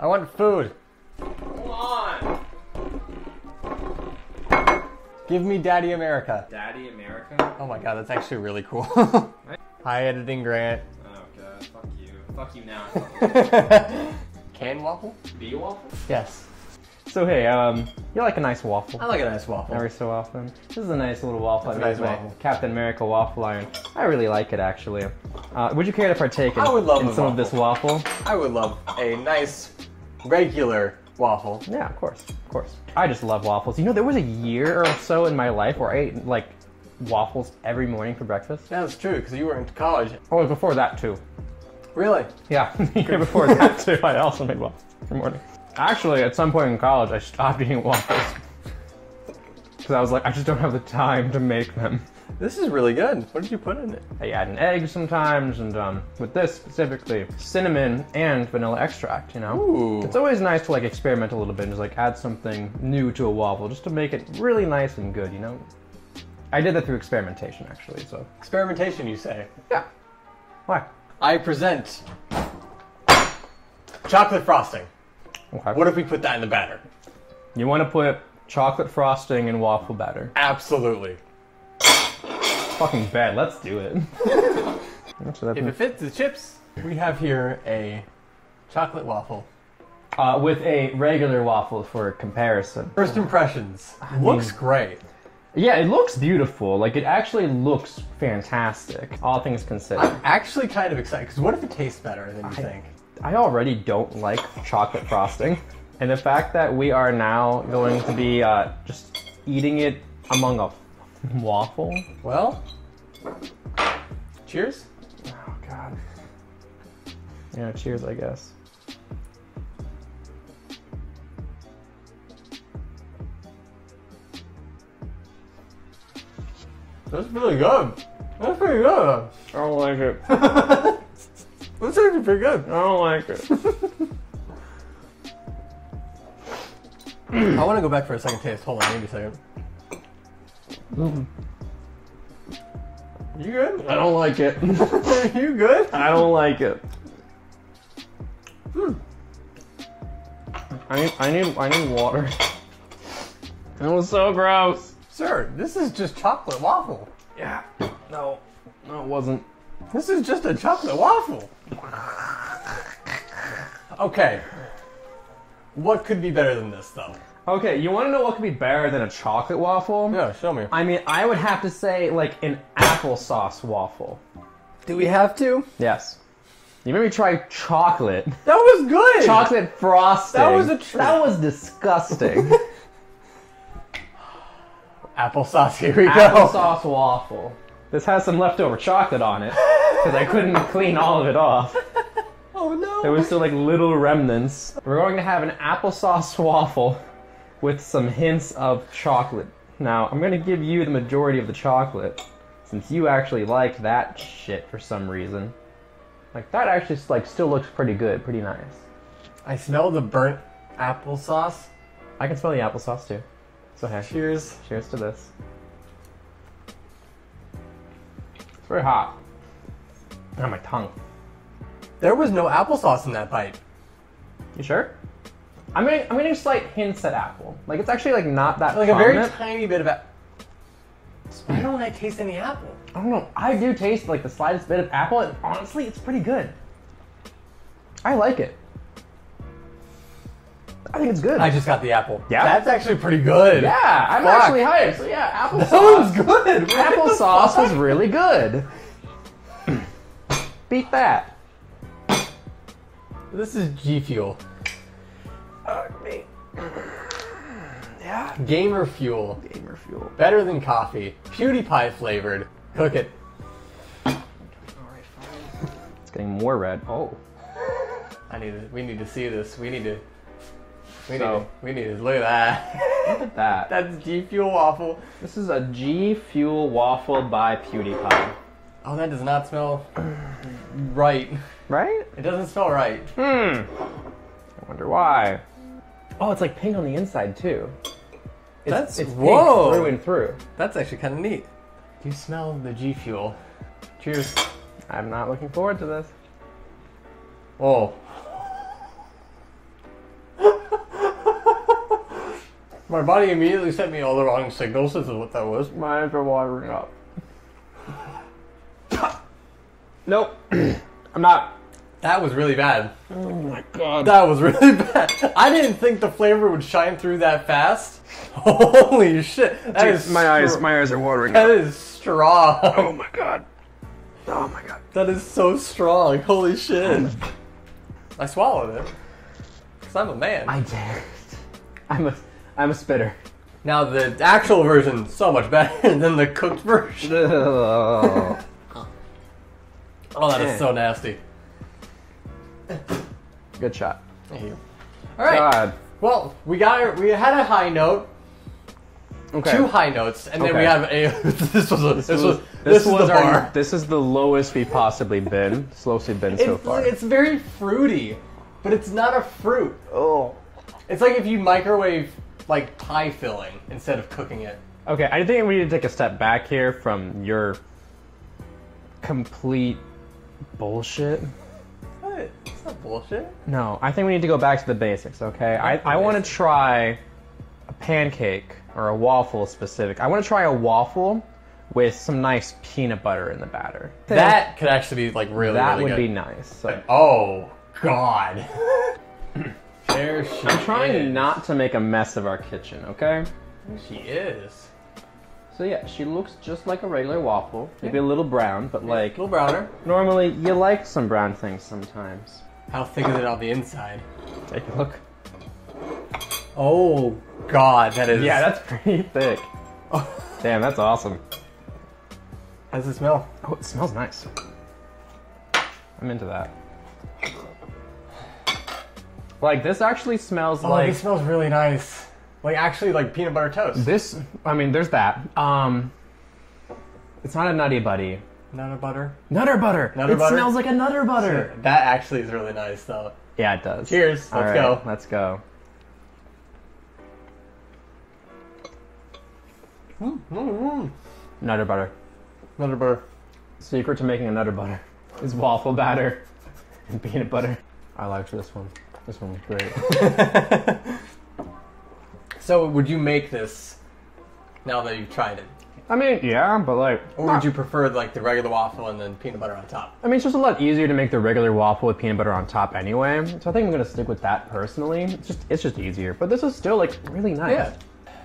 I want food. Hold on. Give me Daddy America. Daddy America? Oh my god, that's actually really cool. Hi, editing Grant. Oh god, fuck you. Fuck you now. Can waffle? Be waffle? Yes. So hey, um, you like a nice waffle? I like a nice waffle. Every so often. This is a nice little waffle. A I made nice waffle. Captain America waffle iron. I really like it actually. Uh, would you care to partake in, I would love in some of this waffle? I would love a nice, regular waffle. Yeah, of course, of course. I just love waffles. You know, there was a year or so in my life where I ate like waffles every morning for breakfast. That's true, because you were in college. Oh, before that too. Really? Yeah, the year before that too. I also made waffles every morning. Actually, at some point in college, I stopped eating waffles because I was like, I just don't have the time to make them. This is really good. What did you put in it? I add an egg sometimes, and um, with this specifically, cinnamon and vanilla extract. You know, Ooh. it's always nice to like experiment a little bit and just like add something new to a waffle, just to make it really nice and good. You know, I did that through experimentation actually. So Experimentation, you say. yeah, why? I present chocolate frosting. Okay. What if we put that in the batter? You want to put chocolate frosting in waffle batter? Absolutely. Fucking bad. Let's do it. so that's If it fits the chips, we have here a chocolate waffle. uh, with a regular waffle for comparison. First impressions. Looks great. Yeah, it looks beautiful. Like it actually looks fantastic. All things considered. I'm actually kind of excited because what if it tastes better than you think? I already don't like chocolate frosting, and the fact that we are now going to be uh, just eating it among a waffle. Well, cheers. Oh god. Yeah, cheers, I guess. That's really good. That's pretty good. I don't like it. That's actually pretty good. I don't like it. I want to go back for a second taste. Hold on, give me a second. You good? I don't like it. you good? I don't like it. Hmm. I need, I need, I need water. It was so gross. Sir, this is just chocolate waffle. Yeah. No. No, it wasn't. This is just a chocolate waffle. Okay. What could be better than this, though? Okay, you want to know what could be better than a chocolate waffle? Yeah, show me. I mean, I would have to say like an applesauce waffle. Do we have to? Yes. You made me try chocolate. That was good. Chocolate frosting. That was a treat. That was disgusting. Applesauce. Here we go. applesauce waffle. This has some leftover chocolate on it because I couldn't clean all of it off. Oh no. There was still like little remnants. We're going to have an applesauce waffle with some hints of chocolate. Now, I'm going to give you the majority of the chocolate since you actually like that shit for some reason. Like that actually like still looks pretty good, pretty nice. I smell the burnt applesauce. I can smell the applesauce too. So hey, Cheers. cheers to this. It's very hot. On my tongue. There was no applesauce in that bite. You sure? I'm getting I'm getting slight hints at apple. Like it's actually like not that Like a very tiny bit of apple. Why don't I taste any apple? I don't know. I do taste like the slightest bit of apple, and honestly, it's pretty good. I like it. I think it's good. I just got the apple. Yeah? That's actually pretty good. yeah, I'm Fuck. actually hyped. So yeah, apple That was applesauce. good. applesauce was really good. Beat that. This is G Fuel. Yeah. Gamer Fuel. Gamer fuel. Better than coffee. PewDiePie flavored. Cook it. It's getting more red. Oh. I need to, we need to see this. We need to we So- need to, we need to look at that. Look at that. That's G Fuel waffle. This is a G Fuel waffle by PewDiePie. Oh, that does not smell right. Right? It doesn't smell right. Hmm. I wonder why. Oh, it's like pink on the inside too. It's, That's it's pink whoa. through and through. That's actually kind of neat. Do you smell the G fuel? Cheers. I'm not looking forward to this. Oh. My body immediately sent me all the wrong signals. This is what that was. My eyes are watering up. nope. I'm not. That was really bad. Oh my god. That was really bad. I didn't think the flavor would shine through that fast. Holy shit! That is my eyes, my eyes are watering That up. is strong. Oh my god. Oh my god. That is so strong. Holy shit! I swallowed it. Cause I'm a man. I did. I'm a, I'm a spitter. Now the actual version so much better than the cooked version. Oh, that is eh. so nasty. Good shot. Thank you. All right. God. Well, we got our, we had a high note, Okay. two high notes, and then we have a. this was a, this, was this, this, is was the our, bar. This is the lowest we've possibly been. Slowly been so It's, far. it's very fruity, but it's not a fruit. oh. It's like if you microwave like pie filling instead of cooking it. Okay, I think we need to take a step back here from your complete bullshit. It's not bullshit. No, I think we need to go back to the basics, okay? I, I want to try a pancake or a waffle specific. I want to try a waffle with some nice peanut butter in the batter. That could actually be like really. that really would good. be nice. So, Oh God. there she I'm trying is. not to make a mess of our kitchen, okay? There She is. So yeah, she looks just like a regular waffle, maybe a little brown, but like A little browner. normally you like some brown things sometimes. How thick is it on the inside? Take a look. Oh God, that is. Yeah, that's pretty thick. Damn, that's awesome. How does it smell? Oh, it smells nice. I'm into that. Like this actually smells Oh, like it smells really nice. Like actually, like peanut butter toast. this. I mean, there's that. Um, it's not a nutty buddy. Nutter butter. Nutter butter. Nutter it butter? smells like a nutter butter. That actually is really nice, though. Yeah, it does. Cheers. Let's right, go. Let's go. Mm-hmm. Nutter butter. Nutter butter. Secret to making a nutter butter is waffle batter and peanut butter. I liked this one. This one was great. So, would you make this now that you've tried it, I mean, yeah, but like, or would you prefer like the regular waffle and then peanut butter on top? I mean, it's just a lot easier to make the regular waffle with peanut butter on top anyway. So I think I'm gonna stick with that personally. It's just, it's just easier. But this is still like really nice. Yeah.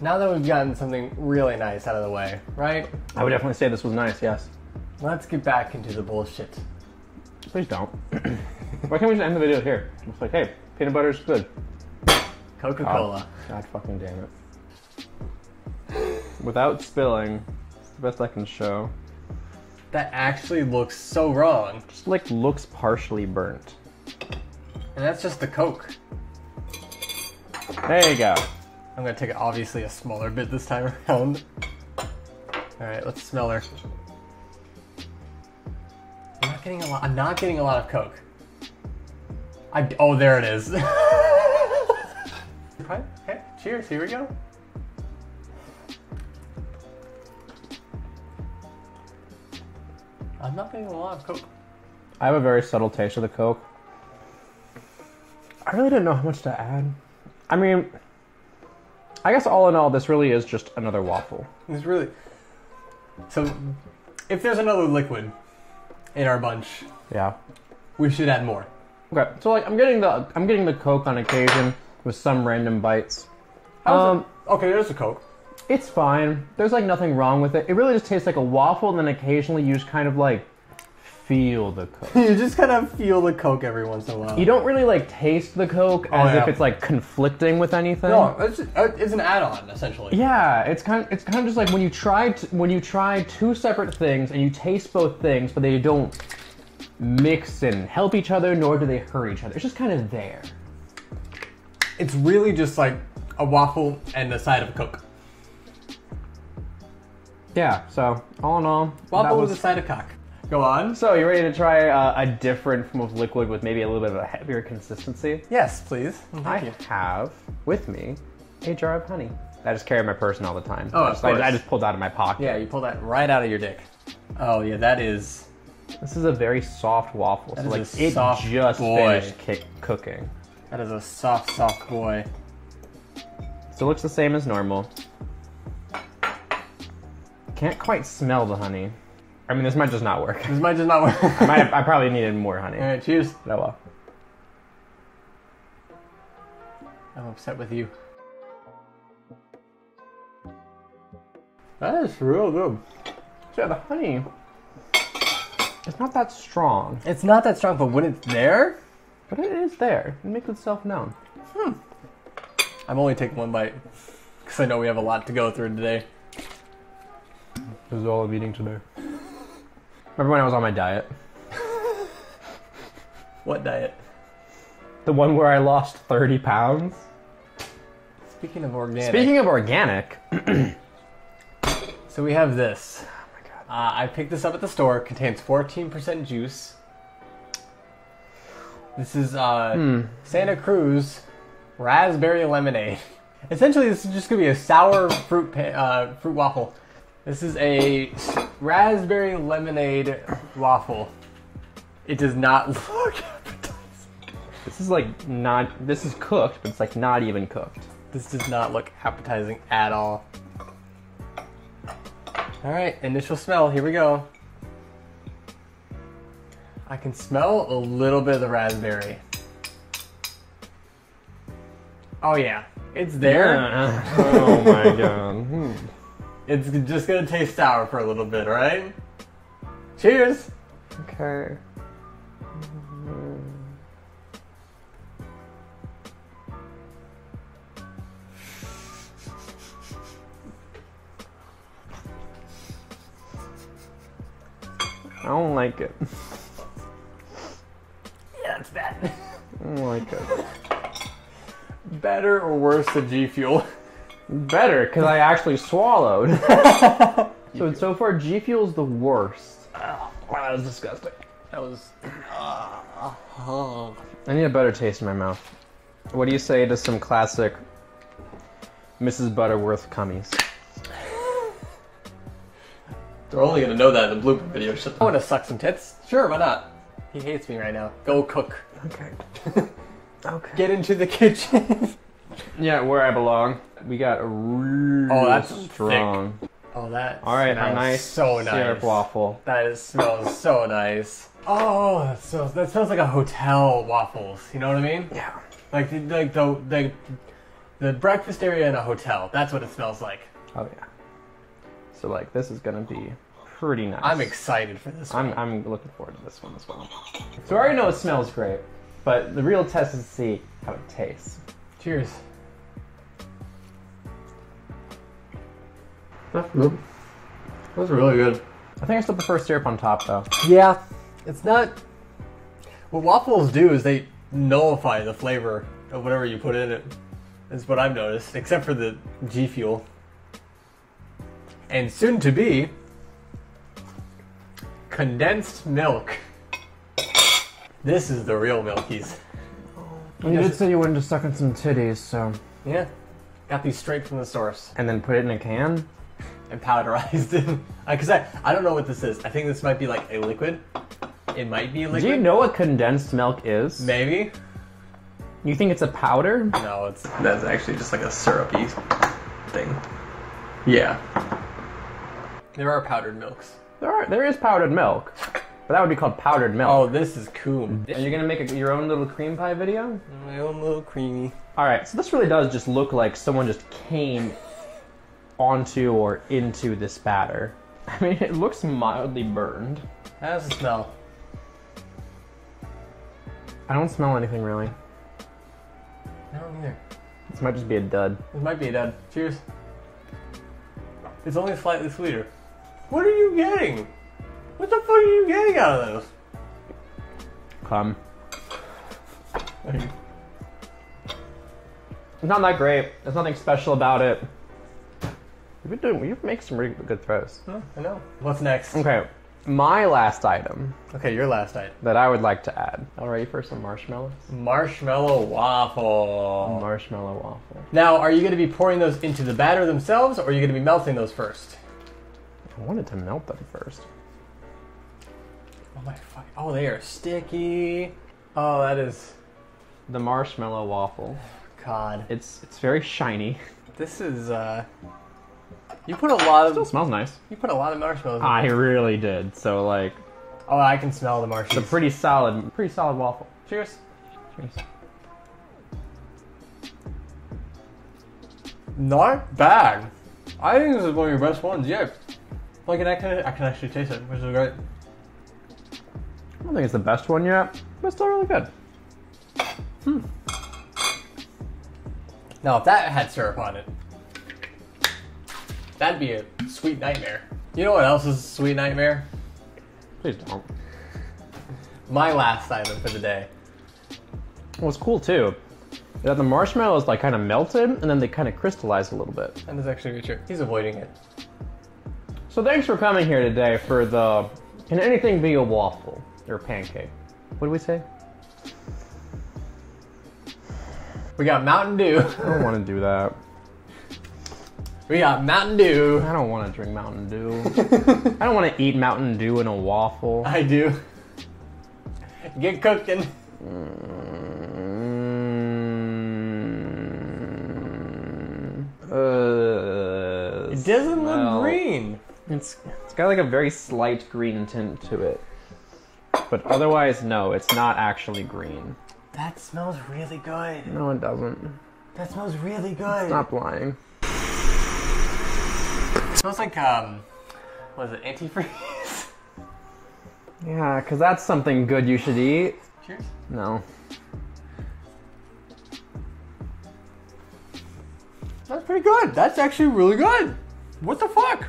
Now that we've gotten something really nice out of the way, right? I would definitely say this was nice. Yes. Let's get back into the bullshit. Please don't. Why can't we just end the video here? It's like, hey, peanut butter's good. Coca-Cola. God fucking damn it. Without spilling, it's the best I can show. That actually looks so wrong. Just like looks partially burnt. And that's just the Coke. There you go. I'm gonna take obviously a smaller bit this time around. Alright, let's smell her. I'm not getting a lot I'm not getting a lot of Coke. I oh there it is. okay, okay, cheers, here we go. I'm not getting a lot of Coke. I have a very subtle taste of the Coke. I really didn't know how much to add. I mean, I guess all in all, this really is just another waffle. It's really so if there's another liquid in our bunch, Yeah. we should add more. Okay, so like I'm getting the I'm getting the Coke on occasion with some random bites. How's Um, it? Okay, there's a Coke. It's fine. There's like nothing wrong with it. It really just tastes like a waffle, and then occasionally you just kind of like feel the Coke. You just kind of feel the Coke every once in a while. You don't really like taste the Coke Oh, as yeah. if it's like conflicting with anything. No, it's, uh, it's an add-on essentially. Yeah, it's kind of, it's kind of just like when you try t- when you try two separate things and you taste both things, but they don't mix and help each other, nor do they hurt each other. It's just kind of there. It's really just like a waffle and a side of a Coke. Yeah. So all in all, Waffle was- with a side of cock. Go on. So you ready to try uh, a different form of liquid with maybe a little bit of a heavier consistency? Yes, please. Thank I you. have with me a jar of honey. I just carry my person all the time. Oh, I of just, I, course. I just pulled out of my pocket. Yeah, you pull that right out of your dick. Oh yeah, that is. This is a very soft waffle. That so like it soft just boy. finished kick- cooking. That is a soft, soft boy. So it looks the same as normal. Can't quite smell the honey. I mean, this might just not work. This might just not work. I, might have, I probably needed more honey. All right, cheers. But oh well. I'm upset with you. That is real good. Yeah, the honey. It's not that strong, It's not that strong, but when it's there, but it is there. It makes itself known. I'm only taking one bite because I know we have a lot to go through today. This is all I'm eating today. Remember when I was on my diet? What diet? The one where I lost 30 pounds? Speaking of organic, Speaking of organic, so we have this. oh my god. Uh, I picked this up at the store. Contains 14% juice. This is uh, Hmm. Santa Cruz raspberry lemonade. Essentially, this is just gonna be a sour fruit pa- uh, fruit waffle. This is a raspberry lemonade waffle. It does not look appetizing. This is like not. This is cooked, but it's like not even cooked. This does not look appetizing at all. All right, initial smell. Here we go. I can smell a little bit of the raspberry. Oh yeah, it's there. oh my god. Hmm. It's just gonna taste sour for a little bit, right? Cheers. Okay. I don't like it. Yeah, it's that. I don't like it. Better or worse than G Fuel? Better, because I actually swallowed. so so far, G Fuel's the worst. Wow, that was disgusting. That was. Uh, oh. I need a better taste in my mouth. What do you say to some classic Mrs. Butterworth cummies? They're only gonna know that in the blooper video. I wanna suck some tits. Sure, why not? He hates me right now. Go cook. Okay. okay. Get into the kitchen. Yeah, where I belong. We got a real Oh, that's strong. oh, that. All right, a nice so nice. syrup waffle. That is, smells so nice. Oh, that smells, that smells like a hotel waffles. You know what I mean? Yeah. Like the like the the, the breakfast area in a hotel. That's what it smells like. Oh yeah. So like this is gonna be pretty nice. I'm excited for this one. I'm I'm looking forward to this one as well. So I already know it smells great, but the real test is to see how it tastes. Cheers. That's good. That's really good. I think I still prefer syrup on top though. Yeah, it's not. What waffles do is they nullify the flavor of whatever you put in it. Is what I've noticed, except for the G Fuel. And soon to be condensed milk. This is the real Milkies. You did say you wanted to suck on some titties, so. Yeah, got these straight from the source And then put it in a can. and powderized it. Because I, I don't know what this is. I think this might be like a liquid. It might be a liquid. Do you know what condensed milk is? Maybe. You think it's a powder? No, it's that's actually just like a syrupy thing. Yeah. There are powdered milks. There are there is powdered milk, but that would be called powdered milk. Oh, this is coon. Are you gonna make a, your own little cream pie video? My own little creamy. All right, so this really does just look like someone just came onto or into this batter. I mean, it looks mildly burned. How does it smell? I don't smell anything really. I don't either. This might just be a dud. This might be a dud. Cheers. It's only slightly sweeter. What are you getting? What the fuck are you getting out of this? Come. It's not that great. There's nothing special about it. You've been doing. You've made some really good throws. Huh, I know. What's next? Okay, my last item Okay, your last item. that I would like to add. All ready for some marshmallows? Marshmallow waffle. Marshmallow waffle. now, are you going to be pouring those into the batter themselves, or are you going to be melting those first? I wanted to melt them first. Oh my fuck! Oh, they are sticky. Oh, that is. The marshmallow waffle. God, It's it's very shiny. this is uh. You put a lot of Still smells nice. you put a lot of marshmallows. In I there. really did. So like, Oh, I can smell the marshmallows. it's a pretty solid, pretty solid waffle. Cheers. Cheers. Not bad. I think this is one of your best ones yet. Like, and I can I can actually taste it, which is great. I don't think it's the best one yet, but it's still really good. Hmm. Now, if that had syrup on it, that'd be a sweet nightmare. You know what else is a sweet nightmare? Please don't. My last item for the day. What's cool too, is that the marshmallows like kind of melted and then they kind of crystallized a little bit. And That is actually true. He's avoiding it. So thanks for coming here today for the Can anything be a waffle or pancake? What do we say? We got Mountain Dew. I don't want to do that. we got Mountain Dew. I don't want to drink Mountain Dew. I don't want to eat Mountain Dew in a waffle. I do. Get cooking. Mm, uh, It doesn't look green. It's it's got like a very slight green tint to it, but otherwise, no, it's not actually green. That smells really good. No, it doesn't. That smells really good. Stop lying. It smells like um, what is it? Antifreeze. Yeah, because that's something good you should eat. Cheers. No. That's pretty good. That's actually really good. What the fuck?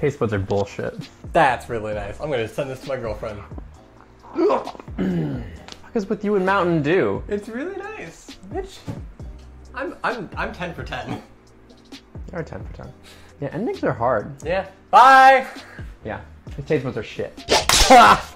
Taste buds are bullshit. That's really nice. I'm gonna send this to my girlfriend. Fuck is with you and Mountain Dew? It's really nice, bitch. I'm I'm I'm ten for ten. You're 10 for 10. Yeah, endings are hard. Yeah. Bye. Yeah. These taste buds are shit.